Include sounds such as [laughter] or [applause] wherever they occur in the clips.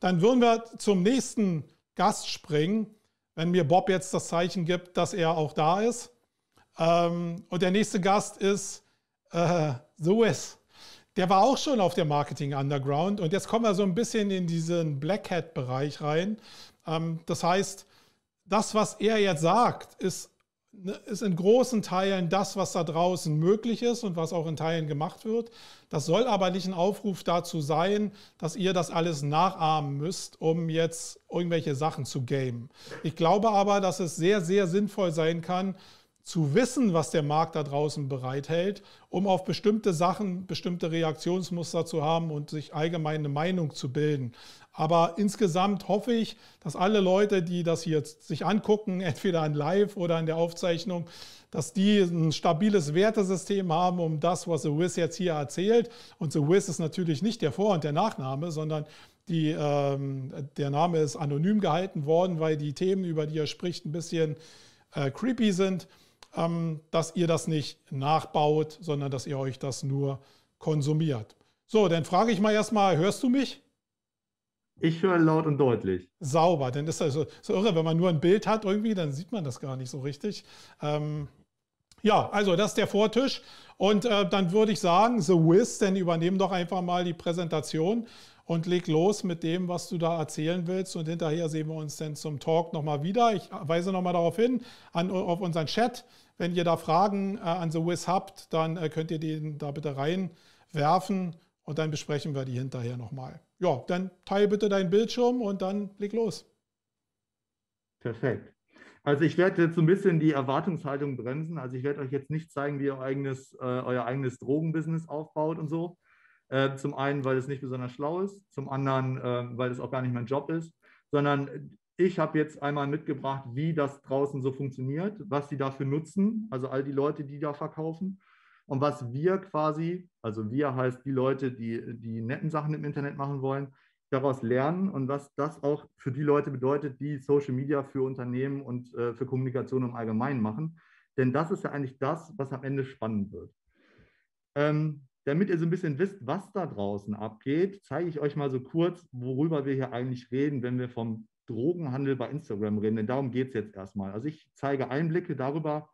dann würden wir zum nächsten Gast springen, wenn mir Bob jetzt das Zeichen gibt, dass er auch da ist. Ähm, und der nächste Gast ist äh, The Wiz. Der war auch schon auf der Marketing Underground und jetzt kommen wir so ein bisschen in diesen Black Hat-Bereich rein. Ähm, das heißt, das, was er jetzt sagt, ist, ist in großen Teilen das, was da draußen möglich ist und was auch in Teilen gemacht wird. Das soll aber nicht ein Aufruf dazu sein, dass ihr das alles nachahmen müsst, um jetzt irgendwelche Sachen zu gamen. Ich glaube aber, dass es sehr, sehr sinnvoll sein kann, zu wissen, was der Markt da draußen bereithält, um auf bestimmte Sachen, bestimmte Reaktionsmuster zu haben und sich allgemeine Meinung zu bilden. Aber insgesamt hoffe ich, dass alle Leute, die das hier sich angucken, [laughs] entweder an Live oder in der Aufzeichnung, dass die ein stabiles Wertesystem haben, um das, was The Wiz jetzt hier erzählt. Und The Wiz ist natürlich nicht der Vor- und der Nachname, sondern die, ähm, der Name ist anonym gehalten worden, weil die Themen, über die er spricht, ein bisschen äh, creepy sind. Ähm, dass ihr das nicht nachbaut, sondern dass ihr euch das nur konsumiert. So, dann frage ich mal erstmal, hörst du mich? Ich höre laut und deutlich. Sauber, denn ist das so, irre, wenn man nur ein Bild hat irgendwie, dann sieht man das gar nicht so richtig. Ähm, ja, also das ist der Vortisch. Und äh, dann würde ich sagen, The Wiz, dann übernehmen doch einfach mal die Präsentation und leg los mit dem, was du da erzählen willst. Und hinterher sehen wir uns dann zum Talk nochmal wieder. Ich weise nochmal darauf hin, an, auf unseren Chat. Wenn ihr da Fragen äh, an The Wiz habt, dann äh, könnt ihr den da bitte reinwerfen und dann besprechen wir die hinterher nochmal. Ja, dann teile bitte deinen Bildschirm und dann leg los. Perfekt. Also ich werde jetzt so ein bisschen die Erwartungshaltung bremsen. Also ich werde euch jetzt nicht zeigen, wie ihr eigenes, äh, euer eigenes Drogenbusiness aufbaut und so, äh, zum einen, weil es nicht besonders schlau ist, zum anderen, äh, weil es auch gar nicht mein Job ist, sondern ich habe jetzt einmal mitgebracht, wie das draußen so funktioniert, was sie dafür nutzen, also all die Leute, die da verkaufen und was wir quasi, also wir heißt die Leute, die die netten Sachen im Internet machen wollen, daraus lernen und was das auch für die Leute bedeutet, die Social Media für Unternehmen und äh, für Kommunikation im Allgemeinen machen. Denn das ist ja eigentlich das, was am Ende spannend wird. Ähm, damit ihr so ein bisschen wisst, was da draußen abgeht, zeige ich euch mal so kurz, worüber wir hier eigentlich reden, wenn wir vom Drogenhandel bei Instagram reden. Denn darum geht es jetzt erstmal. Also ich zeige Einblicke darüber,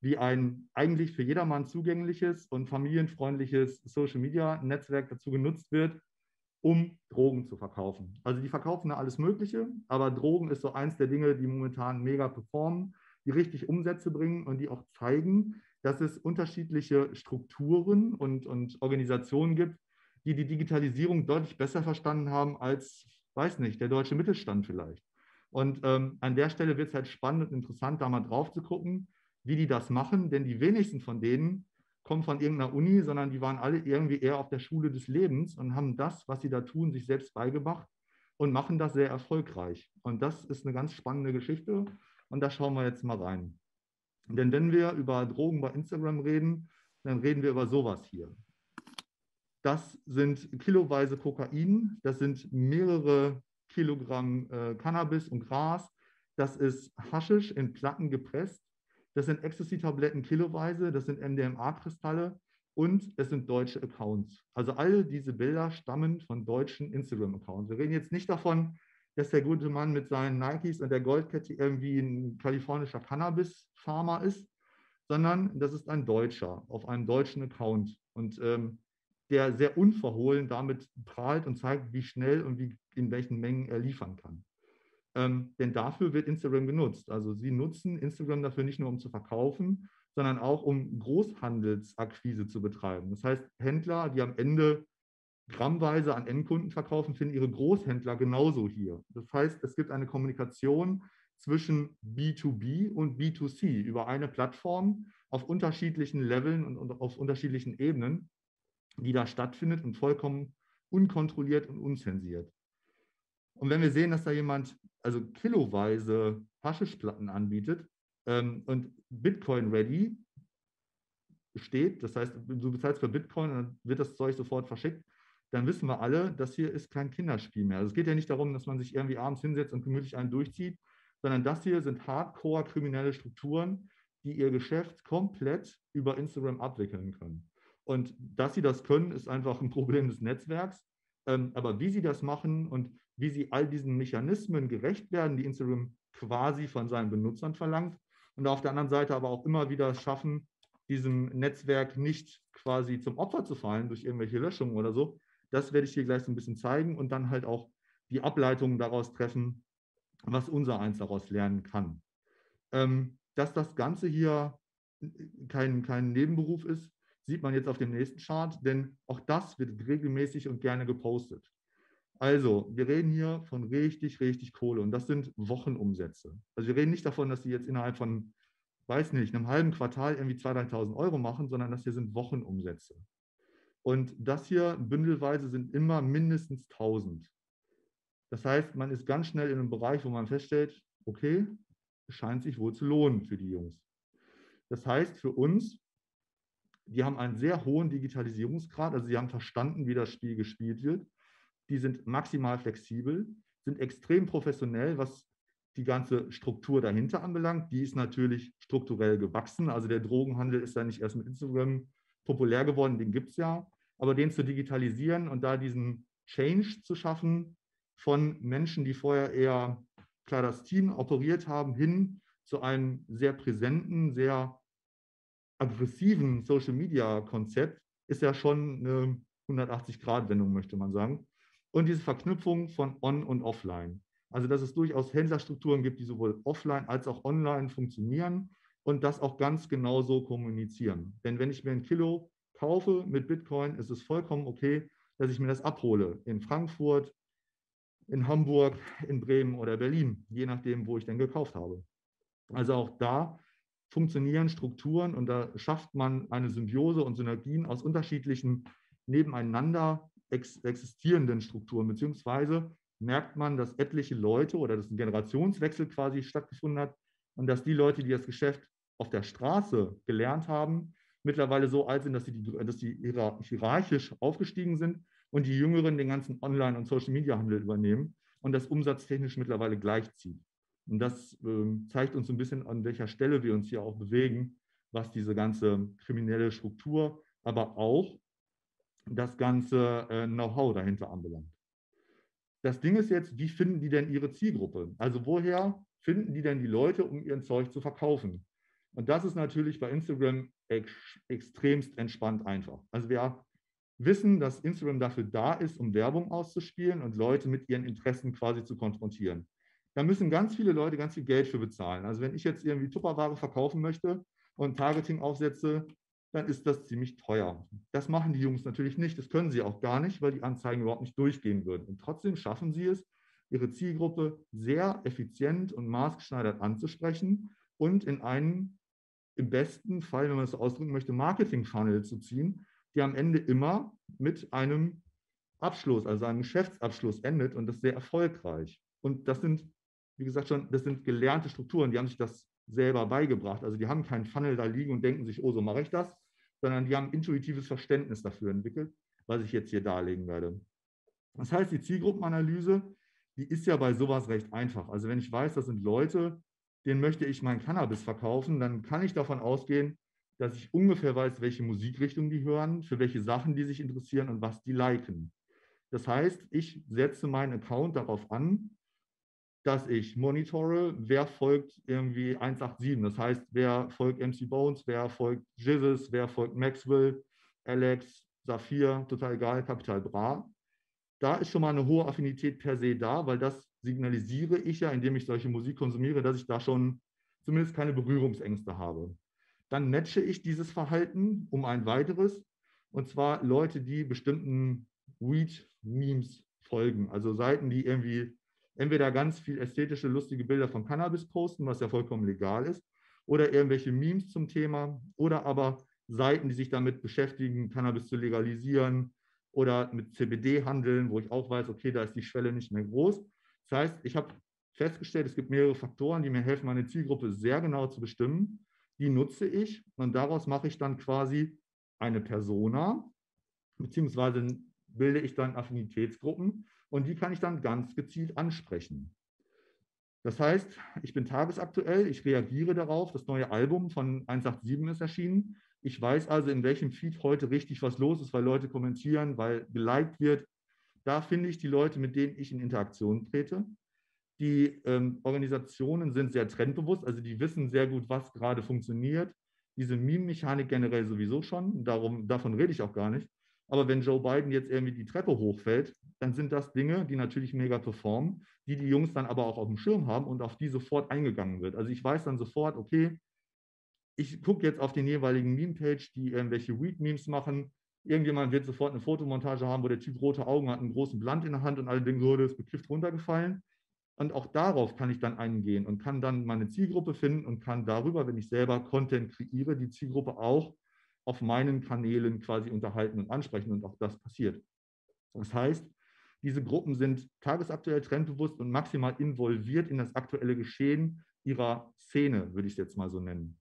wie ein eigentlich für jedermann zugängliches und familienfreundliches Social-Media-Netzwerk dazu genutzt wird, um Drogen zu verkaufen. Also die verkaufen da alles Mögliche, aber Drogen ist so eins der Dinge, die momentan mega performen, die richtig Umsätze bringen und die auch zeigen, dass es unterschiedliche Strukturen und, und Organisationen gibt, die die Digitalisierung deutlich besser verstanden haben als, weiß nicht, der deutsche Mittelstand vielleicht. Und ähm, an der Stelle wird es halt spannend und interessant, da mal drauf zu gucken, wie die das machen, denn die wenigsten von denen kommen von irgendeiner Uni, sondern die waren alle irgendwie eher auf der Schule des Lebens und haben das, was sie da tun, sich selbst beigebracht und machen das sehr erfolgreich. Und das ist eine ganz spannende Geschichte und da schauen wir jetzt mal rein. Denn wenn wir über Drogen bei Instagram reden, dann reden wir über sowas hier. Das sind kiloweise Kokain, das sind mehrere Kilogramm äh, Cannabis und Gras, das ist Haschisch in Platten gepresst, das sind Ecstasy-Tabletten kiloweise, das sind MDMA-Kristalle und es sind deutsche Accounts. Also alle diese Bilder stammen von deutschen Instagram-Accounts. Wir reden jetzt nicht davon, dass der gute Mann mit seinen Nikes und der Goldkette irgendwie ein kalifornischer Cannabis-Farmer ist, sondern das ist ein Deutscher auf einem deutschen Account und ähm, der sehr unverhohlen damit prahlt und zeigt, wie schnell und wie, in welchen Mengen er liefern kann. Ähm, denn dafür wird Instagram genutzt. Also sie nutzen Instagram dafür nicht nur, um zu verkaufen, sondern auch, um Großhandelsakquise zu betreiben. Das heißt, Händler, die am Ende grammweise an Endkunden verkaufen, finden ihre Großhändler genauso hier. Das heißt, es gibt eine Kommunikation zwischen B2B und B2C über eine Plattform auf unterschiedlichen Leveln und auf unterschiedlichen Ebenen, die da stattfindet und vollkommen unkontrolliert und unzensiert. Und wenn wir sehen, dass da jemand also kiloweise Haschischplatten anbietet ähm, und Bitcoin ready steht, das heißt, du bezahlst für Bitcoin und dann wird das Zeug sofort verschickt, dann wissen wir alle, das hier ist kein Kinderspiel mehr. Also es geht ja nicht darum, dass man sich irgendwie abends hinsetzt und gemütlich einen durchzieht, sondern das hier sind hardcore kriminelle Strukturen, die ihr Geschäft komplett über Instagram abwickeln können. Und dass sie das können, ist einfach ein [laughs] Problem des Netzwerks. Ähm, aber wie sie das machen und wie sie all diesen Mechanismen gerecht werden, die Instagram quasi von seinen Benutzern verlangt. Und auf der anderen Seite aber auch immer wieder schaffen, diesem Netzwerk nicht quasi zum Opfer zu fallen durch irgendwelche Löschungen oder so. Das werde ich hier gleich so ein bisschen zeigen und dann halt auch die Ableitungen daraus treffen, was unser eins daraus lernen kann. Ähm, dass das Ganze hier kein, kein Nebenberuf ist, sieht man jetzt auf dem nächsten Chart, denn auch das wird regelmäßig und gerne gepostet. Also, wir reden hier von richtig, richtig Kohle und das sind Wochenumsätze. Also wir reden nicht davon, dass Sie jetzt innerhalb von, weiß nicht, einem halben Quartal irgendwie 2.000, 3.000 Euro machen, sondern das hier sind Wochenumsätze. Und das hier bündelweise sind immer mindestens 1.000. Das heißt, man ist ganz schnell in einem Bereich, wo man feststellt, okay, es scheint sich wohl zu lohnen für die Jungs. Das heißt für uns, die haben einen sehr hohen Digitalisierungsgrad, also sie haben verstanden, wie das Spiel gespielt wird die sind maximal flexibel, sind extrem professionell, was die ganze Struktur dahinter anbelangt. Die ist natürlich strukturell gewachsen. Also der Drogenhandel ist ja nicht erst mit Instagram populär geworden, den gibt es ja. Aber den zu digitalisieren und da diesen Change zu schaffen von Menschen, die vorher eher klar das Team operiert haben, hin zu einem sehr präsenten, sehr aggressiven Social-Media-Konzept, ist ja schon eine 180-Grad-Wendung, möchte man sagen und diese Verknüpfung von On- und Offline. Also dass es durchaus Händlerstrukturen gibt, die sowohl offline als auch online funktionieren und das auch ganz genau so kommunizieren. Denn wenn ich mir ein Kilo kaufe mit Bitcoin, ist es vollkommen okay, dass ich mir das abhole in Frankfurt, in Hamburg, in Bremen oder Berlin, je nachdem, wo ich denn gekauft habe. Also auch da funktionieren Strukturen und da schafft man eine Symbiose und Synergien aus unterschiedlichen nebeneinander ex existierenden Strukturen, beziehungsweise merkt man, dass etliche Leute oder dass ein Generationswechsel quasi stattgefunden hat und dass die Leute, die das Geschäft auf der Straße gelernt haben, mittlerweile so alt sind, dass sie, die, dass sie hierarchisch aufgestiegen sind und die Jüngeren den ganzen Online- und Social-Media-Handel übernehmen und das umsatztechnisch mittlerweile gleichzieht. Und das äh, zeigt uns ein bisschen, an welcher Stelle wir uns hier auch bewegen, was diese ganze kriminelle Struktur, aber auch das ganze äh, Know-how dahinter anbelangt. Das Ding ist jetzt, wie finden die denn ihre Zielgruppe? Also woher finden die denn die Leute, um ihr Zeug zu verkaufen? Und das ist natürlich bei Instagram ex extremst entspannt einfach. Also wir wissen, dass Instagram dafür da ist, um Werbung auszuspielen und Leute mit ihren Interessen quasi zu konfrontieren. Da müssen ganz viele Leute ganz viel Geld für bezahlen. Also wenn ich jetzt irgendwie Tupperware verkaufen möchte und Targeting aufsetze, dann ist das ziemlich teuer. Das machen die Jungs natürlich nicht, das können sie auch gar nicht, weil die Anzeigen überhaupt nicht durchgehen würden. Und trotzdem schaffen sie es, ihre Zielgruppe sehr effizient und maßgeschneidert anzusprechen und in einen, im besten Fall, wenn man es ausdrücken möchte, Marketing-Funnel zu ziehen, die am Ende immer mit einem Abschluss, also einem Geschäftsabschluss endet und das sehr erfolgreich. Und das sind, wie gesagt, schon, das sind gelernte Strukturen, die haben sich das selber beigebracht. Also die haben keinen Funnel da liegen und denken sich, oh, so mache ich das, sondern die haben intuitives Verständnis dafür entwickelt, was ich jetzt hier darlegen werde. Das heißt, die Zielgruppenanalyse, die ist ja bei sowas recht einfach. Also wenn ich weiß, das sind Leute, denen möchte ich mein Cannabis verkaufen, dann kann ich davon ausgehen, dass ich ungefähr weiß, welche Musikrichtung die hören, für welche Sachen die sich interessieren und was die liken. Das heißt, ich setze meinen Account darauf an, dass ich monitore, wer folgt irgendwie 187. Das heißt, wer folgt MC Bones, wer folgt Jizzes, wer folgt Maxwell, Alex, Saphir, total egal, Capital Bra. Da ist schon mal eine hohe Affinität per se da, weil das signalisiere ich ja, indem ich solche Musik konsumiere, dass ich da schon zumindest keine Berührungsängste habe. Dann matche ich dieses Verhalten um ein weiteres, und zwar Leute, die bestimmten Weed-Memes folgen, also Seiten, die irgendwie entweder ganz viel ästhetische, lustige Bilder von Cannabis posten, was ja vollkommen legal ist, oder irgendwelche Memes zum Thema, oder aber Seiten, die sich damit beschäftigen, Cannabis zu legalisieren oder mit CBD handeln, wo ich auch weiß, okay, da ist die Schwelle nicht mehr groß. Das heißt, ich habe festgestellt, es gibt mehrere Faktoren, die mir helfen, meine Zielgruppe sehr genau zu bestimmen. Die nutze ich und daraus mache ich dann quasi eine Persona, beziehungsweise bilde ich dann Affinitätsgruppen und die kann ich dann ganz gezielt ansprechen. Das heißt, ich bin tagesaktuell, ich reagiere darauf, das neue Album von 187 ist erschienen. Ich weiß also, in welchem Feed heute richtig was los ist, weil Leute kommentieren, weil geliked wird. Da finde ich die Leute, mit denen ich in Interaktion trete. Die ähm, Organisationen sind sehr trendbewusst, also die wissen sehr gut, was gerade funktioniert. Diese Meme-Mechanik generell sowieso schon, darum, davon rede ich auch gar nicht. Aber wenn Joe Biden jetzt irgendwie die Treppe hochfällt, dann sind das Dinge, die natürlich mega performen, die die Jungs dann aber auch auf dem Schirm haben und auf die sofort eingegangen wird. Also ich weiß dann sofort, okay, ich gucke jetzt auf den jeweiligen Meme-Page, die irgendwelche Weed-Memes machen. Irgendjemand wird sofort eine Fotomontage haben, wo der Typ rote Augen hat, einen großen Blatt in der Hand und alle denken, so, der ist bekifft runtergefallen. Und auch darauf kann ich dann eingehen und kann dann meine Zielgruppe finden und kann darüber, wenn ich selber Content kreiere, die Zielgruppe auch auf meinen Kanälen quasi unterhalten und ansprechen und auch das passiert. Das heißt, diese Gruppen sind tagesaktuell trendbewusst und maximal involviert in das aktuelle Geschehen ihrer Szene, würde ich es jetzt mal so nennen.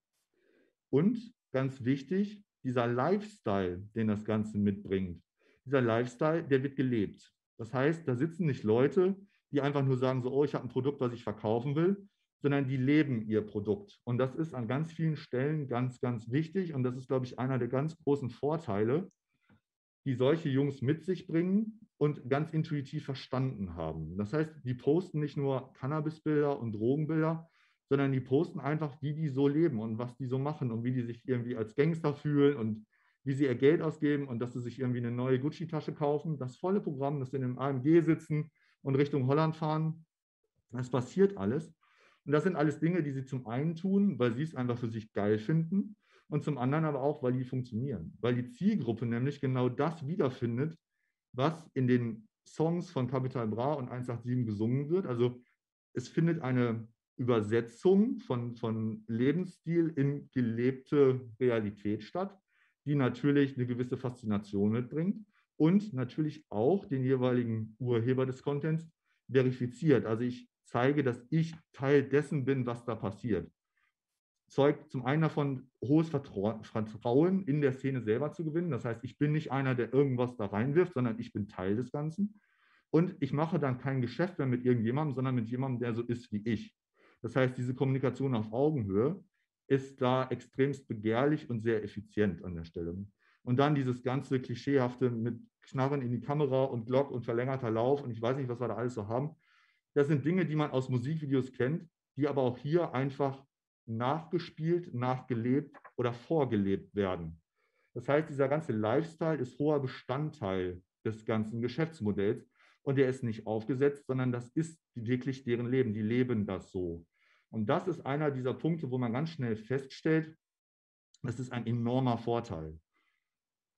Und ganz wichtig, dieser Lifestyle, den das Ganze mitbringt, dieser Lifestyle, der wird gelebt. Das heißt, da sitzen nicht Leute, die einfach nur sagen, so, oh, ich habe ein Produkt, was ich verkaufen will, sondern die leben ihr Produkt. Und das ist an ganz vielen Stellen ganz, ganz wichtig. Und das ist, glaube ich, einer der ganz großen Vorteile, die solche Jungs mit sich bringen und ganz intuitiv verstanden haben. Das heißt, die posten nicht nur Cannabisbilder und Drogenbilder, sondern die posten einfach, wie die so leben und was die so machen und wie die sich irgendwie als Gangster fühlen und wie sie ihr Geld ausgeben und dass sie sich irgendwie eine neue Gucci-Tasche kaufen. Das volle Programm, dass sie in einem AMG sitzen und Richtung Holland fahren. Das passiert alles. Und das sind alles Dinge, die sie zum einen tun, weil sie es einfach für sich geil finden und zum anderen aber auch, weil die funktionieren. Weil die Zielgruppe nämlich genau das wiederfindet, was in den Songs von Capital Bra und 187 gesungen wird. Also es findet eine Übersetzung von, von Lebensstil in gelebte Realität statt, die natürlich eine gewisse Faszination mitbringt und natürlich auch den jeweiligen Urheber des Contents verifiziert. Also ich zeige, dass ich Teil dessen bin, was da passiert. Zeugt zum einen davon, hohes Vertrauen in der Szene selber zu gewinnen. Das heißt, ich bin nicht einer, der irgendwas da reinwirft, sondern ich bin Teil des Ganzen. Und ich mache dann kein Geschäft mehr mit irgendjemandem, sondern mit jemandem, der so ist wie ich. Das heißt, diese Kommunikation auf Augenhöhe ist da extremst begehrlich und sehr effizient an der Stelle. Und dann dieses ganze Klischeehafte mit Knarren in die Kamera und Glock und verlängerter Lauf und ich weiß nicht, was wir da alles so haben. Das sind Dinge, die man aus Musikvideos kennt, die aber auch hier einfach nachgespielt, nachgelebt oder vorgelebt werden. Das heißt, dieser ganze Lifestyle ist hoher Bestandteil des ganzen Geschäftsmodells und der ist nicht aufgesetzt, sondern das ist wirklich deren Leben. Die leben das so. Und das ist einer dieser Punkte, wo man ganz schnell feststellt, das ist ein enormer Vorteil.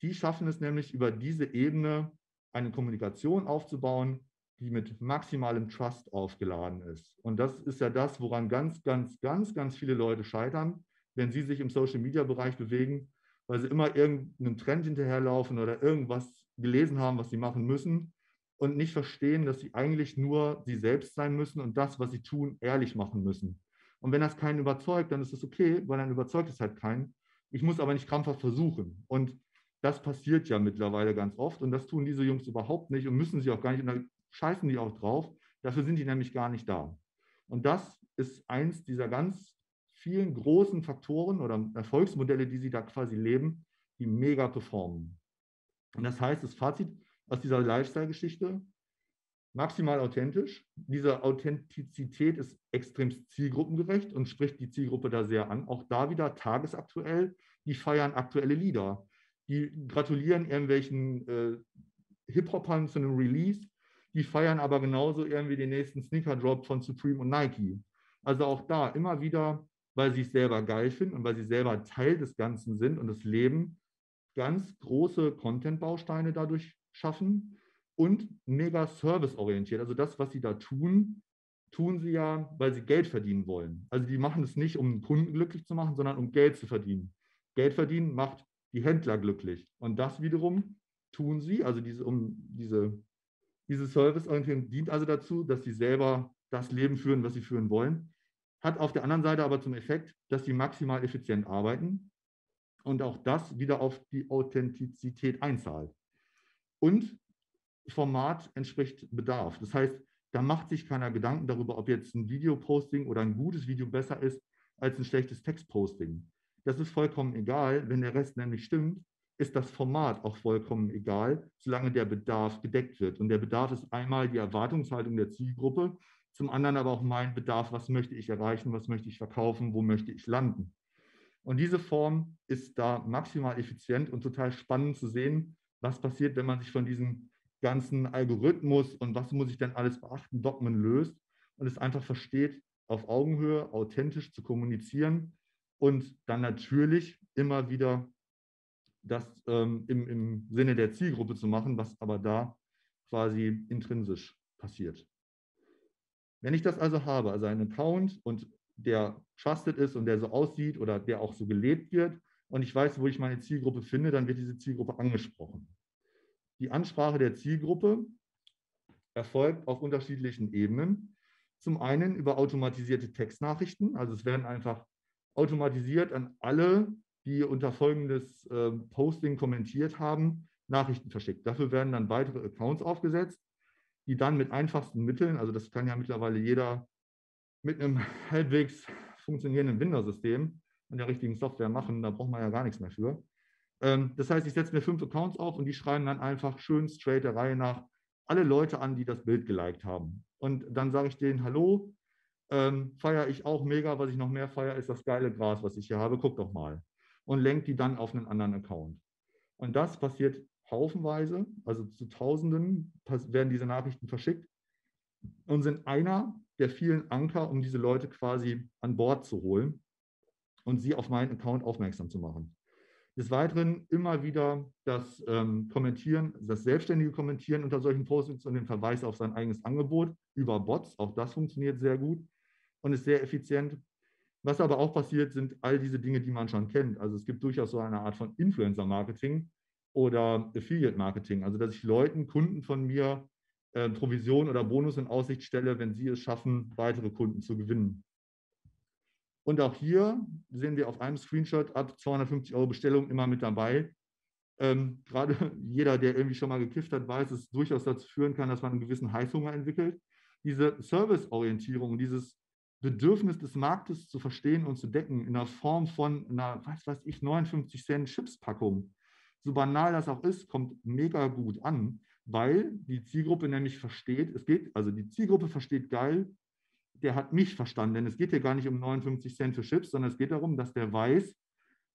Die schaffen es nämlich über diese Ebene eine Kommunikation aufzubauen, die mit maximalem Trust aufgeladen ist. Und das ist ja das, woran ganz, ganz, ganz, ganz viele Leute scheitern, wenn sie sich im Social-Media-Bereich bewegen, weil sie immer irgendeinem Trend hinterherlaufen oder irgendwas gelesen haben, was sie machen müssen und nicht verstehen, dass sie eigentlich nur sie selbst sein müssen und das, was sie tun, ehrlich machen müssen. Und wenn das keinen überzeugt, dann ist das okay, weil dann überzeugt es halt keinen. Ich muss aber nicht krampfhaft versuchen. Und das passiert ja mittlerweile ganz oft und das tun diese Jungs überhaupt nicht und müssen sie auch gar nicht. Und da scheißen die auch drauf. Dafür sind die nämlich gar nicht da. Und das ist eins dieser ganz vielen großen Faktoren oder Erfolgsmodelle, die sie da quasi leben, die mega performen. Und das heißt, das Fazit aus dieser Lifestyle-Geschichte, maximal authentisch. Diese Authentizität ist extrem zielgruppengerecht und spricht die Zielgruppe da sehr an. Auch da wieder tagesaktuell. Die feiern aktuelle Lieder. Die gratulieren irgendwelchen äh, Hip-Hopern zu einem Release die feiern aber genauso irgendwie den nächsten Sneaker-Drop von Supreme und Nike. Also auch da immer wieder, weil sie es selber geil finden und weil sie selber Teil des Ganzen sind und das Leben, ganz große Content-Bausteine dadurch schaffen und mega serviceorientiert. Also das, was sie da tun, tun sie ja, weil sie Geld verdienen wollen. Also die machen es nicht, um Kunden glücklich zu machen, sondern um Geld zu verdienen. Geld verdienen macht die Händler glücklich. Und das wiederum tun sie, also diese, um diese diese Serviceorientierung dient also dazu, dass sie selber das Leben führen, was sie führen wollen, hat auf der anderen Seite aber zum Effekt, dass sie maximal effizient arbeiten und auch das wieder auf die Authentizität einzahlt. Und Format entspricht Bedarf. Das heißt, da macht sich keiner Gedanken darüber, ob jetzt ein Videoposting oder ein gutes Video besser ist als ein schlechtes Textposting. Das ist vollkommen egal, wenn der Rest nämlich stimmt, ist das Format auch vollkommen egal, solange der Bedarf gedeckt wird. Und der Bedarf ist einmal die Erwartungshaltung der Zielgruppe, zum anderen aber auch mein Bedarf, was möchte ich erreichen, was möchte ich verkaufen, wo möchte ich landen. Und diese Form ist da maximal effizient und total spannend zu sehen, was passiert, wenn man sich von diesem ganzen Algorithmus und was muss ich denn alles beachten, Dogmen löst und es einfach versteht, auf Augenhöhe authentisch zu kommunizieren und dann natürlich immer wieder das ähm, im, im Sinne der Zielgruppe zu machen, was aber da quasi intrinsisch passiert. Wenn ich das also habe, also einen Account und der trusted ist und der so aussieht oder der auch so gelebt wird und ich weiß, wo ich meine Zielgruppe finde, dann wird diese Zielgruppe angesprochen. Die Ansprache der Zielgruppe erfolgt auf unterschiedlichen Ebenen. Zum einen über automatisierte Textnachrichten, also es werden einfach automatisiert an alle, die unter folgendes äh, Posting kommentiert haben, Nachrichten verschickt. Dafür werden dann weitere Accounts aufgesetzt, die dann mit einfachsten Mitteln, also das kann ja mittlerweile jeder mit einem [laughs] halbwegs funktionierenden Windows-System und der richtigen Software machen, da braucht man ja gar nichts mehr für. Ähm, das heißt, ich setze mir fünf Accounts auf und die schreiben dann einfach schön straight der Reihe nach alle Leute an, die das Bild geliked haben. Und dann sage ich denen, hallo, ähm, feiere ich auch mega, was ich noch mehr feiere, ist das geile Gras, was ich hier habe, guck doch mal. Und lenkt die dann auf einen anderen Account. Und das passiert haufenweise, also zu Tausenden werden diese Nachrichten verschickt und sind einer der vielen Anker, um diese Leute quasi an Bord zu holen und sie auf meinen Account aufmerksam zu machen. Des Weiteren immer wieder das ähm, Kommentieren, das selbstständige Kommentieren unter solchen Postings und den Verweis auf sein eigenes Angebot über Bots. Auch das funktioniert sehr gut und ist sehr effizient. Was aber auch passiert, sind all diese Dinge, die man schon kennt. Also es gibt durchaus so eine Art von Influencer-Marketing oder Affiliate-Marketing. Also dass ich Leuten, Kunden von mir äh, Provision oder Bonus in Aussicht stelle, wenn sie es schaffen, weitere Kunden zu gewinnen. Und auch hier sehen wir auf einem Screenshot ab 250 Euro Bestellung immer mit dabei. Ähm, gerade [laughs] jeder, der irgendwie schon mal gekifft hat, weiß, dass es durchaus dazu führen kann, dass man einen gewissen Heißhunger entwickelt. Diese Serviceorientierung, dieses Bedürfnis des Marktes zu verstehen und zu decken in der Form von einer, was weiß ich, 59 Cent Chipspackung. So banal das auch ist, kommt mega gut an, weil die Zielgruppe nämlich versteht, es geht, also die Zielgruppe versteht geil, der hat mich verstanden. Denn es geht hier gar nicht um 59 Cent für Chips, sondern es geht darum, dass der weiß,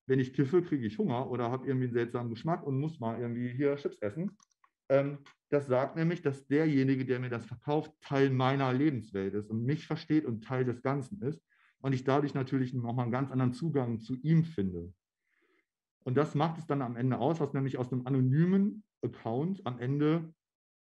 wenn ich kiffe, kriege ich Hunger oder habe irgendwie einen seltsamen Geschmack und muss mal irgendwie hier Chips essen. Ähm, das sagt nämlich, dass derjenige, der mir das verkauft, Teil meiner Lebenswelt ist und mich versteht und Teil des Ganzen ist. Und ich dadurch natürlich nochmal einen ganz anderen Zugang zu ihm finde. Und das macht es dann am Ende aus, was nämlich aus einem anonymen Account am Ende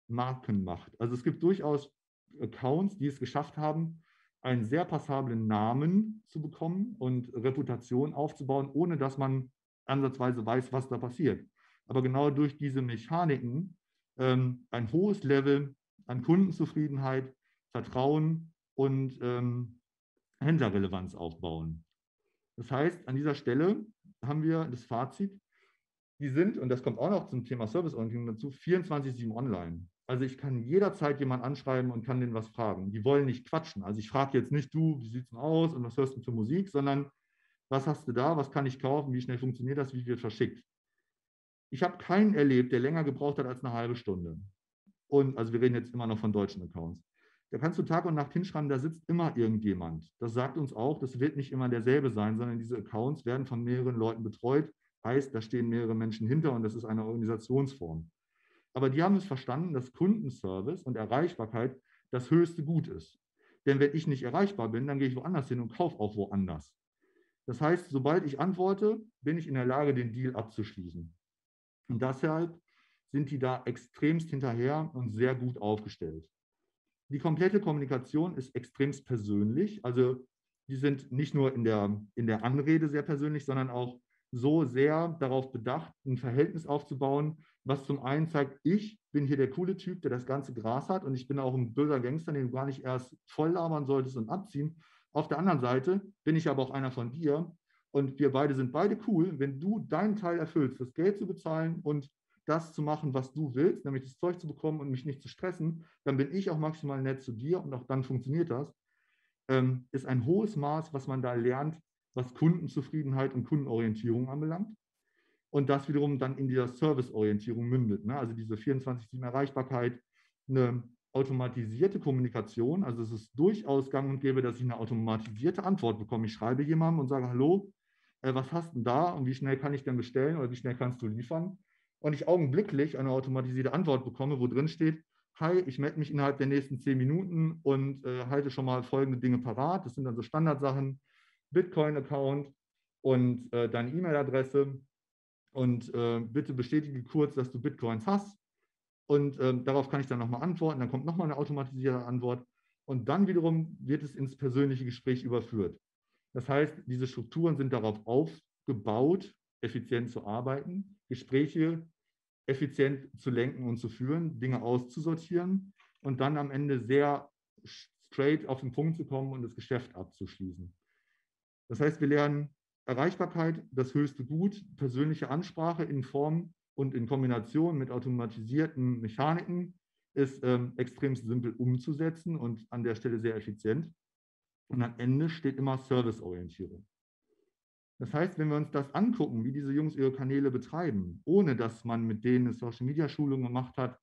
Marken macht. Also es gibt durchaus Accounts, die es geschafft haben, einen sehr passablen Namen zu bekommen und Reputation aufzubauen, ohne dass man ansatzweise weiß, was da passiert. Aber genau durch diese Mechaniken ähm, ein hohes Level an Kundenzufriedenheit, Vertrauen und ähm, Händlerrelevanz aufbauen. Das heißt, an dieser Stelle haben wir das Fazit, die sind, und das kommt auch noch zum Thema Serviceorientierung dazu, 24-7 online. Also ich kann jederzeit jemanden anschreiben und kann denen was fragen. Die wollen nicht quatschen. Also ich frage jetzt nicht, du, wie sieht es denn aus und was hörst du für Musik, sondern was hast du da, was kann ich kaufen, wie schnell funktioniert das, wie wird verschickt. Ich habe keinen erlebt, der länger gebraucht hat als eine halbe Stunde. Und also wir reden jetzt immer noch von deutschen Accounts. Da kannst du Tag und Nacht hinschreiben, da sitzt immer irgendjemand. Das sagt uns auch, das wird nicht immer derselbe sein, sondern diese Accounts werden von mehreren Leuten betreut. Heißt, da stehen mehrere Menschen hinter und das ist eine Organisationsform. Aber die haben es verstanden, dass Kundenservice und Erreichbarkeit das höchste Gut ist. Denn wenn ich nicht erreichbar bin, dann gehe ich woanders hin und kaufe auch woanders. Das heißt, sobald ich antworte, bin ich in der Lage, den Deal abzuschließen. Und deshalb sind die da extremst hinterher und sehr gut aufgestellt. Die komplette Kommunikation ist extremst persönlich. Also die sind nicht nur in der, in der Anrede sehr persönlich, sondern auch so sehr darauf bedacht, ein Verhältnis aufzubauen, was zum einen zeigt, ich bin hier der coole Typ, der das ganze Gras hat und ich bin auch ein böser Gangster, den du gar nicht erst voll labern solltest und abziehen. Auf der anderen Seite bin ich aber auch einer von dir und wir beide sind beide cool, wenn du deinen Teil erfüllst, das Geld zu bezahlen und das zu machen, was du willst, nämlich das Zeug zu bekommen und mich nicht zu stressen, dann bin ich auch maximal nett zu dir und auch dann funktioniert das. Ähm, ist ein hohes Maß, was man da lernt, was Kundenzufriedenheit und Kundenorientierung anbelangt. und das wiederum dann in dieser Serviceorientierung mündet. Ne? Also diese 24-7-Erreichbarkeit, eine automatisierte Kommunikation. Also es ist durchaus gang und gäbe, dass ich eine automatisierte Antwort bekomme. Ich schreibe jemandem und sage, hallo, äh, was hast du da und wie schnell kann ich denn bestellen oder wie schnell kannst du liefern? Und ich augenblicklich eine automatisierte Antwort bekomme, wo drin steht, hi, ich melde mich innerhalb der nächsten zehn Minuten und äh, halte schon mal folgende Dinge parat. Das sind dann so Standardsachen, Bitcoin-Account und äh, deine E-Mail-Adresse. Und äh, bitte bestätige kurz, dass du Bitcoins hast. Und ähm, darauf kann ich dann nochmal antworten. Dann kommt nochmal eine automatisierte Antwort. Und dann wiederum wird es ins persönliche Gespräch überführt. Das heißt, diese Strukturen sind darauf aufgebaut, effizient zu arbeiten, Gespräche effizient zu lenken und zu führen, Dinge auszusortieren und dann am Ende sehr straight auf den Punkt zu kommen und das Geschäft abzuschließen. Das heißt, wir lernen Erreichbarkeit, das höchste Gut, persönliche Ansprache in Form und in Kombination mit automatisierten Mechaniken ist ähm, extrem simpel umzusetzen und an der Stelle sehr effizient. Und am Ende steht immer Serviceorientierung. Das heißt, wenn wir uns das angucken, wie diese Jungs ihre Kanäle betreiben, ohne dass man mit denen eine Social-Media-Schulung gemacht hat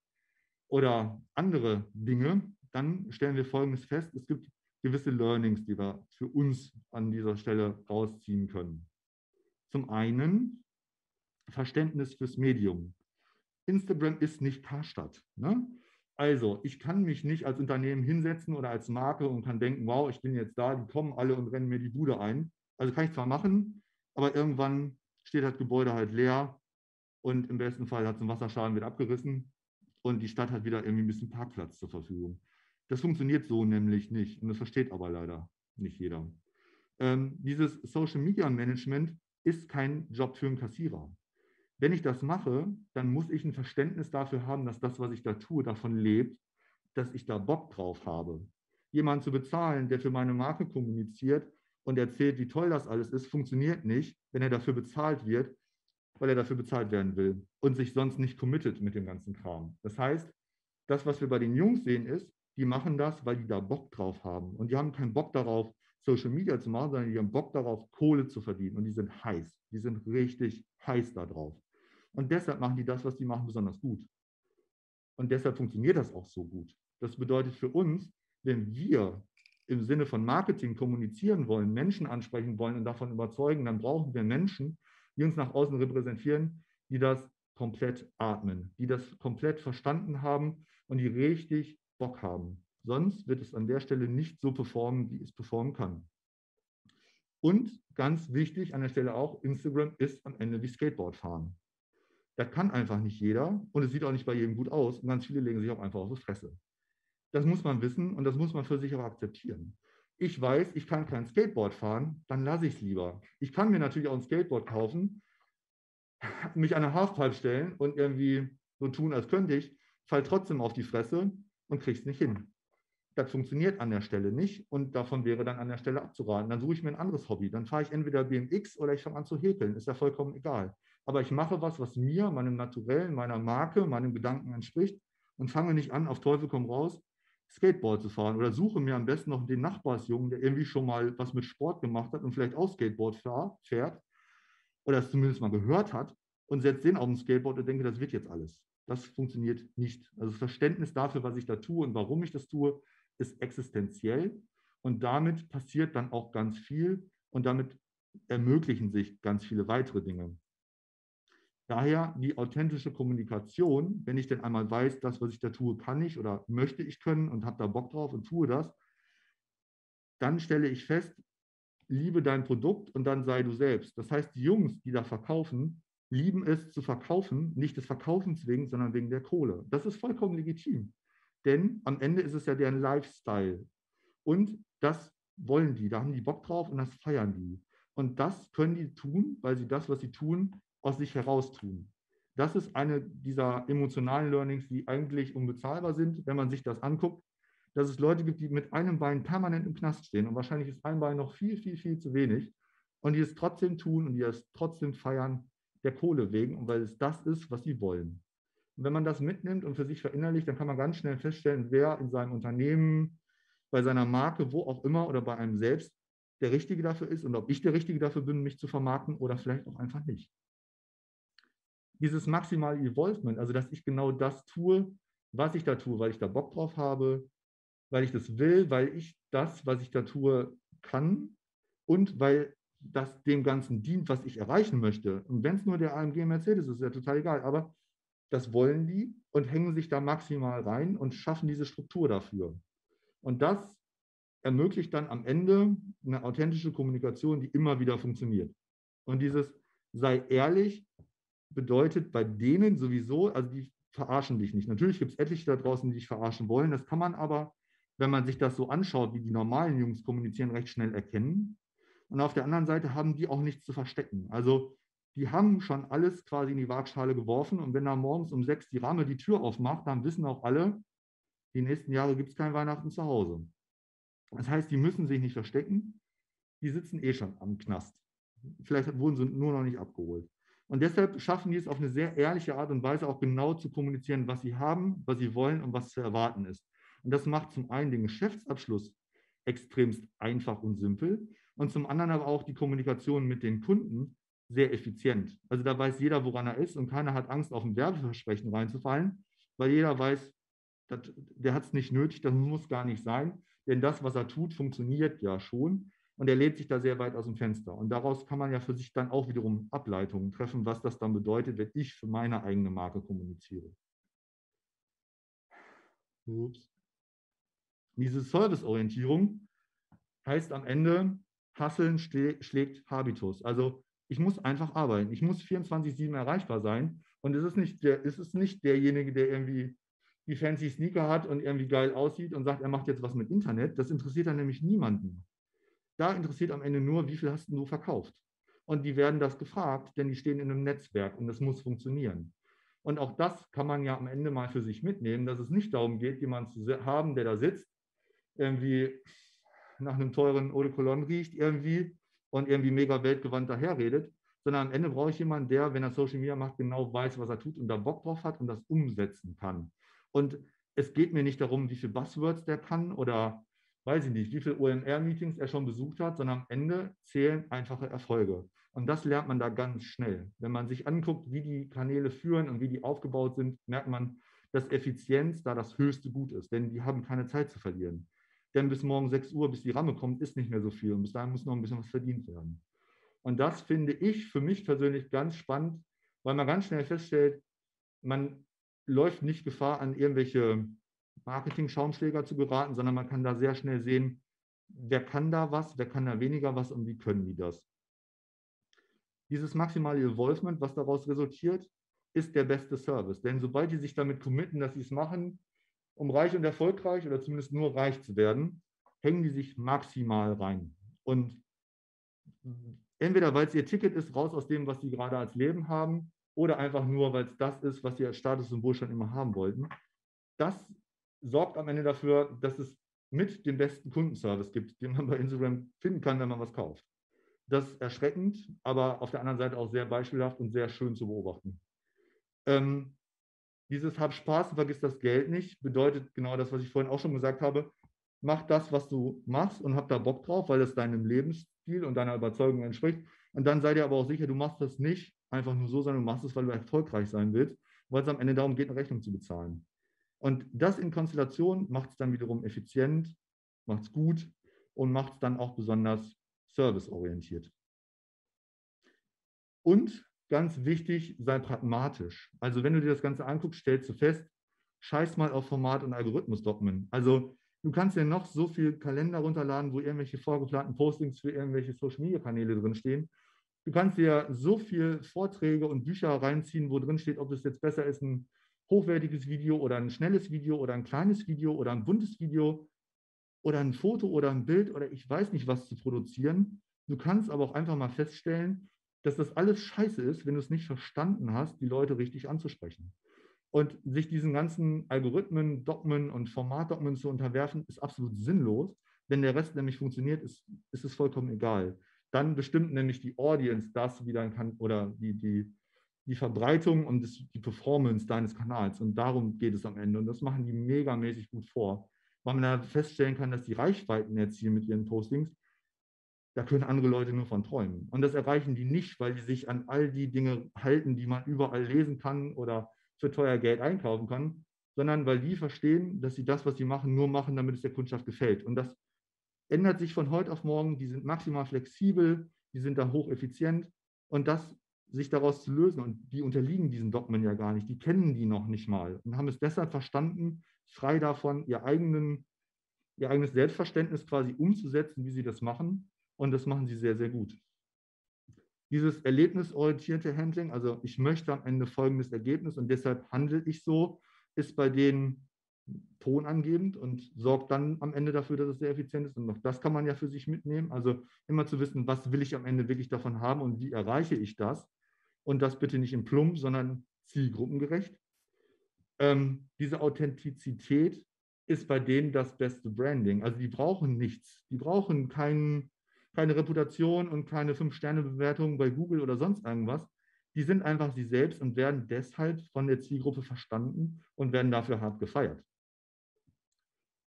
oder andere Dinge, dann stellen wir Folgendes fest. Es gibt gewisse Learnings, die wir für uns an dieser Stelle rausziehen können. Zum einen Verständnis fürs Medium. Instagram ist nicht Karstadt. Ne? Also, ich kann mich nicht als Unternehmen hinsetzen oder als Marke und kann denken, wow, ich bin jetzt da, die kommen alle und rennen mir die Bude ein. Also kann ich zwar machen, aber irgendwann steht das Gebäude halt leer und im besten Fall hat es einen Wasserschaden, wird abgerissen und die Stadt hat wieder irgendwie ein bisschen Parkplatz zur Verfügung. Das funktioniert so nämlich nicht und das versteht aber leider nicht jeder. Ähm, dieses Social Media Management ist kein Job für einen Kassierer. Wenn ich das mache, dann muss ich ein Verständnis dafür haben, dass das, was ich da tue, davon lebt, dass ich da Bock drauf habe. Jemanden zu bezahlen, der für meine Marke kommuniziert und erzählt, wie toll das alles ist, funktioniert nicht, wenn er dafür bezahlt wird, weil er dafür bezahlt werden will und sich sonst nicht committet mit dem ganzen Kram. Das heißt, das, was wir bei den Jungs sehen, ist, die machen das, weil die da Bock drauf haben. Und die haben keinen Bock darauf, Social Media zu machen, sondern die haben Bock darauf, Kohle zu verdienen. Und die sind heiß. Die sind richtig heiß da drauf. Und deshalb machen die das, was die machen, besonders gut. Und deshalb funktioniert das auch so gut. Das bedeutet für uns, wenn wir im Sinne von Marketing kommunizieren wollen, Menschen ansprechen wollen und davon überzeugen, dann brauchen wir Menschen, die uns nach außen repräsentieren, die das komplett atmen, die das komplett verstanden haben und die richtig Bock haben. Sonst wird es an der Stelle nicht so performen, wie es performen kann. Und ganz wichtig an der Stelle auch, Instagram ist am Ende wie Skateboard fahren. Das kann einfach nicht jeder und es sieht auch nicht bei jedem gut aus und ganz viele legen sich auch einfach auf die Fresse. Das muss man wissen und das muss man für sich auch akzeptieren. Ich weiß, ich kann kein Skateboard fahren, dann lasse ich es lieber. Ich kann mir natürlich auch ein Skateboard kaufen, mich an eine Halfpipe stellen und irgendwie so tun, als könnte ich, fall trotzdem auf die Fresse und kriege es nicht hin. Das funktioniert an der Stelle nicht und davon wäre dann an der Stelle abzuraten. Dann suche ich mir ein anderes Hobby. Dann fahre ich entweder BMX oder ich fange an zu häkeln. Ist ja vollkommen egal aber ich mache was, was mir, meinem Naturellen, meiner Marke, meinem Gedanken entspricht und fange nicht an, auf Teufel komm raus, Skateboard zu fahren oder suche mir am besten noch den Nachbarsjungen, der irgendwie schon mal was mit Sport gemacht hat und vielleicht auch Skateboard fährt oder es zumindest mal gehört hat und setze den auf ein Skateboard und denke, das wird jetzt alles. Das funktioniert nicht. Also das Verständnis dafür, was ich da tue und warum ich das tue, ist existenziell und damit passiert dann auch ganz viel und damit ermöglichen sich ganz viele weitere Dinge. Daher die authentische Kommunikation, wenn ich denn einmal weiß, das, was ich da tue, kann ich oder möchte ich können und habe da Bock drauf und tue das, dann stelle ich fest, liebe dein Produkt und dann sei du selbst. Das heißt, die Jungs, die da verkaufen, lieben es zu verkaufen, nicht des Verkaufens wegen, sondern wegen der Kohle. Das ist vollkommen legitim. Denn am Ende ist es ja deren Lifestyle. Und das wollen die, da haben die Bock drauf und das feiern die. Und das können die tun, weil sie das, was sie tun, aus sich heraus tun. Das ist eine dieser emotionalen Learnings, die eigentlich unbezahlbar sind, wenn man sich das anguckt, dass es Leute gibt, die mit einem Bein permanent im Knast stehen und wahrscheinlich ist ein Bein noch viel, viel, viel zu wenig und die es trotzdem tun und die es trotzdem feiern, der Kohle wegen und weil es das ist, was sie wollen. Und wenn man das mitnimmt und für sich verinnerlicht, dann kann man ganz schnell feststellen, wer in seinem Unternehmen, bei seiner Marke, wo auch immer oder bei einem selbst der Richtige dafür ist und ob ich der Richtige dafür bin, mich zu vermarkten oder vielleicht auch einfach nicht. Dieses maximale Evolvement, also dass ich genau das tue, was ich da tue, weil ich da Bock drauf habe, weil ich das will, weil ich das, was ich da tue, kann und weil das dem Ganzen dient, was ich erreichen möchte. Und wenn es nur der AMG Mercedes ist, ist ja total egal. Aber das wollen die und hängen sich da maximal rein und schaffen diese Struktur dafür. Und das ermöglicht dann am Ende eine authentische Kommunikation, die immer wieder funktioniert. Und dieses sei ehrlich bedeutet bei denen sowieso, also die verarschen dich nicht. Natürlich gibt es etliche da draußen, die dich verarschen wollen. Das kann man aber, wenn man sich das so anschaut, wie die normalen Jungs kommunizieren, recht schnell erkennen. Und auf der anderen Seite haben die auch nichts zu verstecken. Also die haben schon alles quasi in die Waagschale geworfen. Und wenn da morgens um sechs die Ramme die Tür aufmacht, dann wissen auch alle, die nächsten Jahre gibt es kein Weihnachten zu Hause. Das heißt, die müssen sich nicht verstecken. Die sitzen eh schon am Knast. Vielleicht wurden sie nur noch nicht abgeholt. Und deshalb schaffen die es auf eine sehr ehrliche Art und Weise auch genau zu kommunizieren, was sie haben, was sie wollen und was zu erwarten ist. Und das macht zum einen den Geschäftsabschluss extremst einfach und simpel und zum anderen aber auch die Kommunikation mit den Kunden sehr effizient. Also da weiß jeder, woran er ist und keiner hat Angst, auf ein Werbeversprechen reinzufallen, weil jeder weiß, das, der hat es nicht nötig, das muss gar nicht sein, denn das, was er tut, funktioniert ja schon und er lehnt sich da sehr weit aus dem Fenster. Und daraus kann man ja für sich dann auch wiederum Ableitungen treffen, was das dann bedeutet, wenn ich für meine eigene Marke kommuniziere. Ups. Diese Serviceorientierung heißt am Ende, Hasseln schlägt Habitus. Also ich muss einfach arbeiten. Ich muss 24-7 erreichbar sein. Und es ist, nicht der, es ist nicht derjenige, der irgendwie die fancy Sneaker hat und irgendwie geil aussieht und sagt, er macht jetzt was mit Internet. Das interessiert dann nämlich niemanden. Da interessiert am Ende nur, wie viel hast du verkauft. Und die werden das gefragt, denn die stehen in einem Netzwerk und das muss funktionieren. Und auch das kann man ja am Ende mal für sich mitnehmen, dass es nicht darum geht, jemanden zu haben, der da sitzt, irgendwie nach einem teuren Eau de Cologne riecht irgendwie und irgendwie mega weltgewandt daherredet, sondern am Ende brauche ich jemanden, der, wenn er Social Media macht, genau weiß, was er tut und da Bock drauf hat und das umsetzen kann. Und es geht mir nicht darum, wie viele Buzzwords der kann oder weiß ich nicht, wie viele OMR-Meetings er schon besucht hat, sondern am Ende zählen einfache Erfolge. Und das lernt man da ganz schnell. Wenn man sich anguckt, wie die Kanäle führen und wie die aufgebaut sind, merkt man, dass Effizienz da das höchste Gut ist, denn die haben keine Zeit zu verlieren. Denn bis morgen 6 Uhr, bis die Ramme kommt, ist nicht mehr so viel und bis dahin muss noch ein bisschen was verdient werden. Und das finde ich für mich persönlich ganz spannend, weil man ganz schnell feststellt, man läuft nicht Gefahr, an irgendwelche Marketing-Schaumschläger zu geraten, sondern man kann da sehr schnell sehen, wer kann da was, wer kann da weniger was und wie können die das. Dieses maximale Involvement, was daraus resultiert, ist der beste Service. Denn sobald die sich damit committen, dass sie es machen, um reich und erfolgreich oder zumindest nur reich zu werden, hängen die sich maximal rein. Und entweder weil es ihr Ticket ist, raus aus dem, was sie gerade als Leben haben, oder einfach nur, weil es das ist, was sie als Statussymbol schon immer haben wollten. Das sorgt am Ende dafür, dass es mit dem besten Kundenservice gibt, den man bei Instagram finden kann, wenn man was kauft. Das ist erschreckend, aber auf der anderen Seite auch sehr beispielhaft und sehr schön zu beobachten. Ähm, dieses Hab Spaß und vergiss das Geld nicht bedeutet genau das, was ich vorhin auch schon gesagt habe. Mach das, was du machst und hab da Bock drauf, weil es deinem Lebensstil und deiner Überzeugung entspricht. Und dann sei dir aber auch sicher, du machst das nicht einfach nur so, sondern du machst es, weil du erfolgreich sein willst, weil es am Ende darum geht, eine Rechnung zu bezahlen. Und das in Konstellation macht es dann wiederum effizient, macht es gut und macht es dann auch besonders serviceorientiert. Und ganz wichtig, sei pragmatisch. Also wenn du dir das Ganze anguckst, stellst du fest, scheiß mal auf Format und Algorithmusdogmen. Also du kannst ja noch so viel Kalender runterladen, wo irgendwelche vorgeplanten Postings für irgendwelche Social-Media-Kanäle drinstehen. Du kannst dir so viel Vorträge und Bücher reinziehen, wo drin steht, ob es jetzt besser ist, ein hochwertiges Video oder ein schnelles Video oder ein kleines Video oder ein buntes Video oder ein Foto oder ein Bild oder ich weiß nicht was zu produzieren. Du kannst aber auch einfach mal feststellen, dass das alles scheiße ist, wenn du es nicht verstanden hast, die Leute richtig anzusprechen. Und sich diesen ganzen Algorithmen, Dogmen und Formatdogmen zu unterwerfen, ist absolut sinnlos. Wenn der Rest nämlich funktioniert, ist, ist es vollkommen egal. Dann bestimmt nämlich die Audience das, wie dann kann, oder die, die, die Verbreitung und das, die Performance deines Kanals. Und darum geht es am Ende. Und das machen die megamäßig gut vor, weil man da feststellen kann, dass die Reichweiten erzielen mit ihren Postings da können andere Leute nur von träumen. Und das erreichen die nicht, weil die sich an all die Dinge halten, die man überall lesen kann oder für teuer Geld einkaufen kann, sondern weil die verstehen, dass sie das, was sie machen, nur machen, damit es der Kundschaft gefällt. Und das ändert sich von heute auf morgen. Die sind maximal flexibel, die sind da hocheffizient. Und das sich daraus zu lösen, und die unterliegen diesen Dogmen ja gar nicht, die kennen die noch nicht mal und haben es deshalb verstanden, frei davon, ihr, eigenen, ihr eigenes Selbstverständnis quasi umzusetzen, wie sie das machen. Und das machen sie sehr, sehr gut. Dieses erlebnisorientierte Handling, also ich möchte am Ende folgendes Ergebnis und deshalb handle ich so, ist bei denen tonangebend und sorgt dann am Ende dafür, dass es sehr effizient ist. Und auch das kann man ja für sich mitnehmen. Also immer zu wissen, was will ich am Ende wirklich davon haben und wie erreiche ich das. Und das bitte nicht im Plump, sondern zielgruppengerecht. Ähm, diese Authentizität ist bei denen das beste Branding. Also die brauchen nichts. Die brauchen kein, keine Reputation und keine Fünf-Sterne-Bewertung bei Google oder sonst irgendwas. Die sind einfach sie selbst und werden deshalb von der Zielgruppe verstanden und werden dafür hart gefeiert.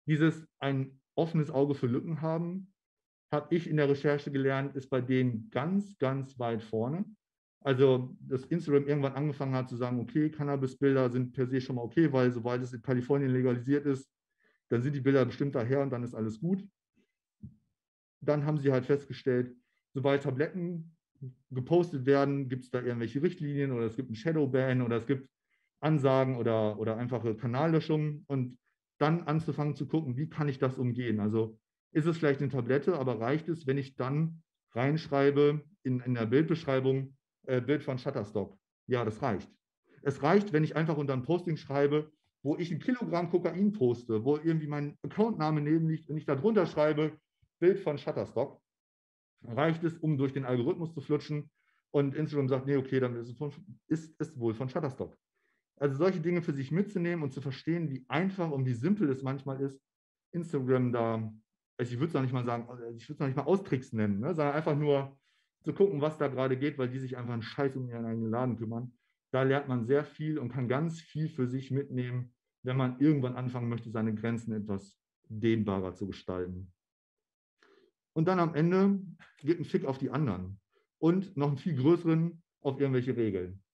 Dieses ein offenes Auge für Lücken haben, habe ich in der Recherche gelernt, ist bei denen ganz, ganz weit vorne. Also, dass Instagram irgendwann angefangen hat zu sagen, okay, Cannabis-Bilder sind per se schon mal okay, weil sobald es in Kalifornien legalisiert ist, dann sind die Bilder bestimmt daher und dann ist alles gut. Dann haben sie halt festgestellt, sobald Tabletten gepostet werden, gibt es da irgendwelche Richtlinien oder es gibt ein Shadowban oder es gibt Ansagen oder, oder einfache Kanallöschungen und dann anzufangen zu gucken, wie kann ich das umgehen? Also ist es vielleicht eine Tablette, aber reicht es, wenn ich dann reinschreibe in, in der Bildbeschreibung, äh, Bild von Shutterstock? Ja, das reicht. Es reicht, wenn ich einfach unter ein Posting schreibe, wo ich ein Kilogramm Kokain poste, wo irgendwie mein Accountname neben liegt und ich darunter schreibe, Bild von Shutterstock, reicht es, um durch den Algorithmus zu flutschen und Instagram sagt, nee, okay, dann ist es, von, ist es wohl von Shutterstock. Also solche Dinge für sich mitzunehmen und zu verstehen, wie einfach und wie simpel es manchmal ist, Instagram da, also ich würde es noch nicht mal sagen, ich würde es noch nicht mal Austricks nennen, ne, sondern einfach nur zu gucken, was da gerade geht, weil die sich einfach einen Scheiß um ihren eigenen Laden kümmern. Da lernt man sehr viel und kann ganz viel für sich mitnehmen, wenn man irgendwann anfangen möchte, seine Grenzen etwas dehnbarer zu gestalten. Und dann am Ende geht ein Fick auf die anderen und noch einen viel größeren auf irgendwelche Regeln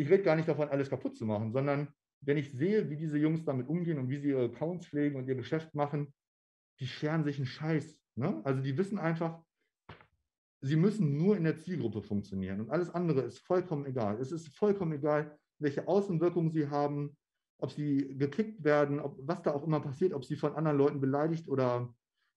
ich rede gar nicht davon, alles kaputt zu machen, sondern wenn ich sehe, wie diese Jungs damit umgehen und wie sie ihre Accounts pflegen und ihr Geschäft machen, die scheren sich einen Scheiß. Ne? Also die wissen einfach, sie müssen nur in der Zielgruppe funktionieren und alles andere ist vollkommen egal. Es ist vollkommen egal, welche Außenwirkungen sie haben, ob sie gekickt werden, ob, was da auch immer passiert, ob sie von anderen Leuten beleidigt oder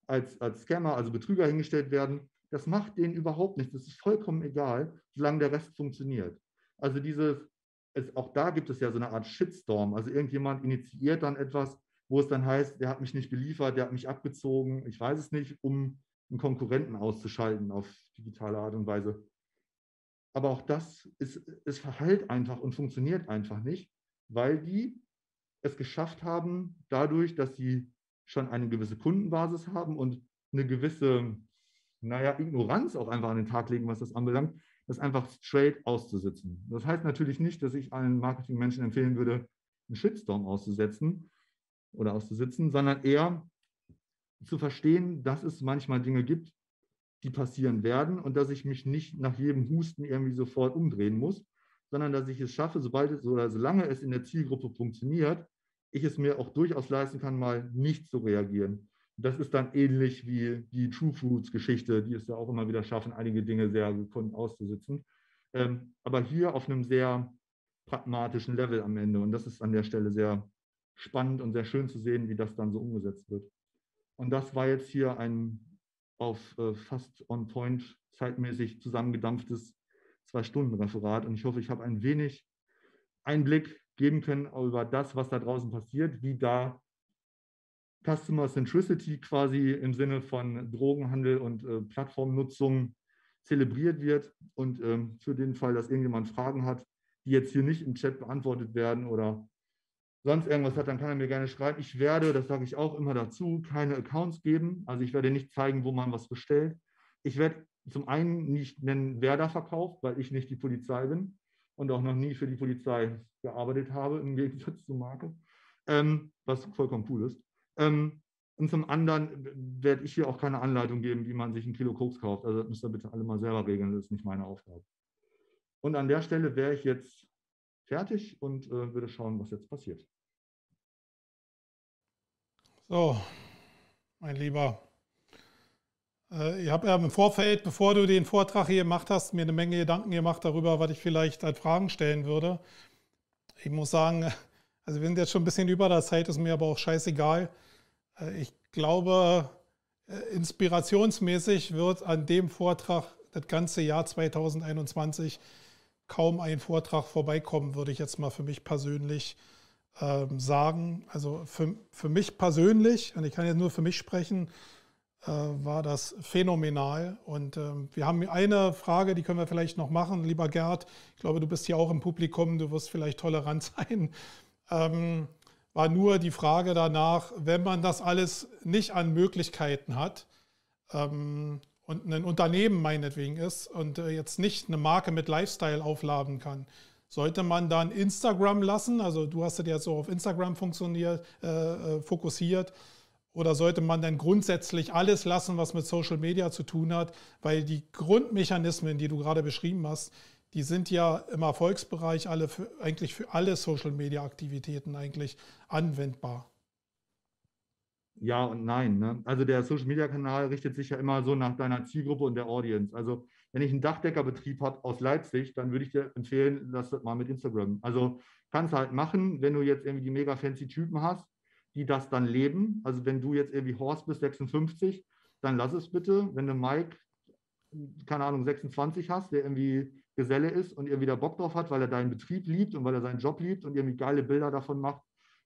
als, als Scammer, also Betrüger hingestellt werden. Das macht denen überhaupt nichts. Das ist vollkommen egal, solange der Rest funktioniert. Also dieses, es, auch da gibt es ja so eine Art Shitstorm. Also irgendjemand initiiert dann etwas, wo es dann heißt, der hat mich nicht beliefert, der hat mich abgezogen, ich weiß es nicht, um einen Konkurrenten auszuschalten auf digitale Art und Weise. Aber auch das ist, es verhält einfach und funktioniert einfach nicht, weil die es geschafft haben, dadurch, dass sie schon eine gewisse Kundenbasis haben und eine gewisse, naja, Ignoranz auch einfach an den Tag legen, was das anbelangt, das einfach straight auszusitzen. Das heißt natürlich nicht, dass ich allen Marketingmenschen empfehlen würde, einen Shitstorm auszusetzen oder auszusitzen, sondern eher zu verstehen, dass es manchmal Dinge gibt, die passieren werden und dass ich mich nicht nach jedem Husten irgendwie sofort umdrehen muss, sondern dass ich es schaffe, sobald es oder solange es in der Zielgruppe funktioniert, ich es mir auch durchaus leisten kann, mal nicht zu reagieren. Das ist dann ähnlich wie die True Fruits Geschichte, die es ja auch immer wieder schaffen, einige Dinge sehr gekonnt auszusitzen. Ähm, aber hier auf einem sehr pragmatischen Level am Ende. Und das ist an der Stelle sehr spannend und sehr schön zu sehen, wie das dann so umgesetzt wird. Und das war jetzt hier ein auf äh, fast on point zeitmäßig zusammengedampftes Zwei-Stunden-Referat. Und ich hoffe, ich habe ein wenig Einblick geben können über das, was da draußen passiert, wie da Customer Centricity quasi im Sinne von Drogenhandel und äh, Plattformnutzung zelebriert wird. Und ähm, für den Fall, dass irgendjemand Fragen hat, die jetzt hier nicht im Chat beantwortet werden oder sonst irgendwas hat, dann kann er mir gerne schreiben. Ich werde, das sage ich auch immer dazu, keine Accounts geben. Also ich werde nicht zeigen, wo man was bestellt. Ich werde zum einen nicht nennen, wer da verkauft, weil ich nicht die Polizei bin und auch noch nie für die Polizei gearbeitet habe, im Gegensatz zu Marke, ähm, was vollkommen cool ist. Ähm, Und zum anderen werde ich hier auch keine Anleitung geben, wie man sich ein Kilo Koks kauft. Also das müsst ihr bitte alle mal selber regeln, das ist nicht meine Aufgabe. Und an der Stelle wäre ich jetzt fertig und äh, würde schauen, was jetzt passiert. So, mein Lieber. Äh, ich habe ja im Vorfeld, bevor du den Vortrag hier gemacht hast, mir eine Menge Gedanken gemacht darüber, was ich vielleicht als Fragen stellen würde. Ich muss sagen, [laughs] also wir sind jetzt schon ein bisschen über der Zeit, ist mir aber auch scheißegal. Äh, ich glaube, äh, inspirationsmäßig wird an dem Vortrag das ganze Jahr 2021 kaum ein Vortrag vorbeikommen, würde ich jetzt mal für mich persönlich ähm, sagen. Also für, für mich persönlich, und ich kann jetzt nur für mich sprechen, äh, war das phänomenal. Und ähm, wir haben eine Frage, die können wir vielleicht noch machen, lieber Gerd. Ich glaube, du bist hier auch im Publikum, du wirst vielleicht tolerant [laughs] sein. Ähm, war nur die Frage danach, wenn man das alles nicht an Möglichkeiten hat ähm, und ein Unternehmen meinetwegen ist und äh, jetzt nicht eine Marke mit Lifestyle aufladen kann, sollte man dann Instagram lassen? Also du hast ja jetzt so auf Instagram funktioniert, äh, äh, fokussiert. Oder sollte man dann grundsätzlich alles lassen, was mit Social Media zu tun hat? Weil die Grundmechanismen, die du gerade beschrieben hast, die sind ja im Erfolgsbereich alle für, eigentlich für alle Social-Media-Aktivitäten eigentlich anwendbar. Ja und nein. Ne? Also der Social-Media-Kanal richtet sich ja immer so nach deiner Zielgruppe und der Audience. Also wenn ich einen Dachdeckerbetrieb habe aus Leipzig, dann würde ich dir empfehlen, lass das mal mit Instagram. Also kannst halt machen, wenn du jetzt irgendwie die mega fancy Typen hast, die das dann leben. Also wenn du jetzt irgendwie Horst bist, 56, dann lass es bitte. Wenn du Mike, keine Ahnung, 26 hast, der irgendwie Geselle ist und ihr wieder Bock drauf hat, weil er deinen Betrieb liebt und weil er seinen Job liebt und irgendwie geile Bilder davon macht,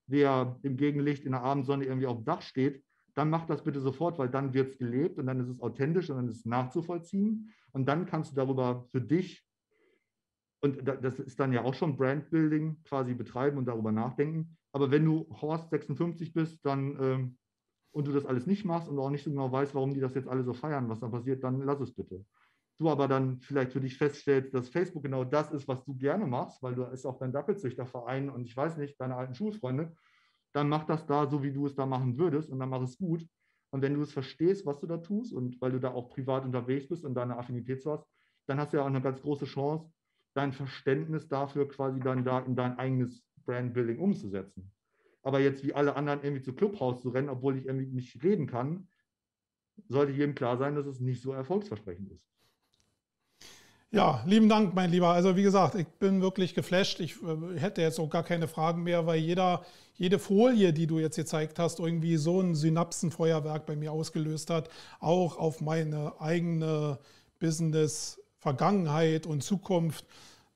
wie er im Gegenlicht in der Abendsonne irgendwie auf dem Dach steht, dann mach das bitte sofort, weil dann wird es gelebt und dann ist es authentisch und dann ist es nachzuvollziehen. Und dann kannst du darüber für dich, und das ist dann ja auch schon Brandbuilding quasi betreiben und darüber nachdenken. Aber wenn du Horst 56 bist, dann ähm, und du das alles nicht machst und auch nicht so genau weißt, warum die das jetzt alle so feiern, was da passiert, dann lass es bitte du aber dann vielleicht für dich feststellst, dass Facebook genau das ist, was du gerne machst, weil du ist auch dein Dackelzüchterverein und ich weiß nicht, deine alten Schulfreunde, dann mach das da so, wie du es da machen würdest und dann mach es gut. Und wenn du es verstehst, was du da tust und weil du da auch privat unterwegs bist und deine Affinität zu hast, dann hast du ja auch eine ganz große Chance, dein Verständnis dafür quasi dann da in dein eigenes Brandbuilding umzusetzen. Aber jetzt wie alle anderen irgendwie zu Clubhaus zu rennen, obwohl ich irgendwie nicht reden kann, sollte jedem klar sein, dass es nicht so erfolgsversprechend ist. Ja, lieben Dank, mein Lieber. Also wie gesagt, ich bin wirklich geflasht. Ich äh, hätte jetzt auch gar keine Fragen mehr, weil jeder, jede Folie, die du jetzt gezeigt hast, irgendwie so ein Synapsenfeuerwerk bei mir ausgelöst hat, auch auf meine eigene Business-Vergangenheit und Zukunft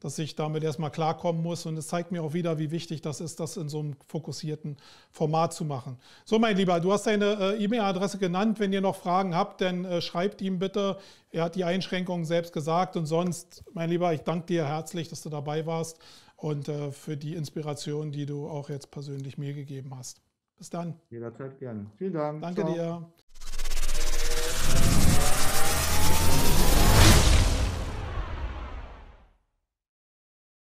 dass ich damit erstmal klarkommen muss. Und es zeigt mir auch wieder, wie wichtig das ist, das in so einem fokussierten Format zu machen. So, mein Lieber, du hast deine äh, E-Mail-Adresse genannt. Wenn ihr noch Fragen habt, dann äh, schreibt ihm bitte. Er hat die Einschränkungen selbst gesagt. Und sonst, mein Lieber, ich danke dir herzlich, dass du dabei warst und äh, für die Inspiration, die du auch jetzt persönlich mir gegeben hast. Bis dann. Jederzeit gerne. Vielen Dank. Danke Ciao. dir.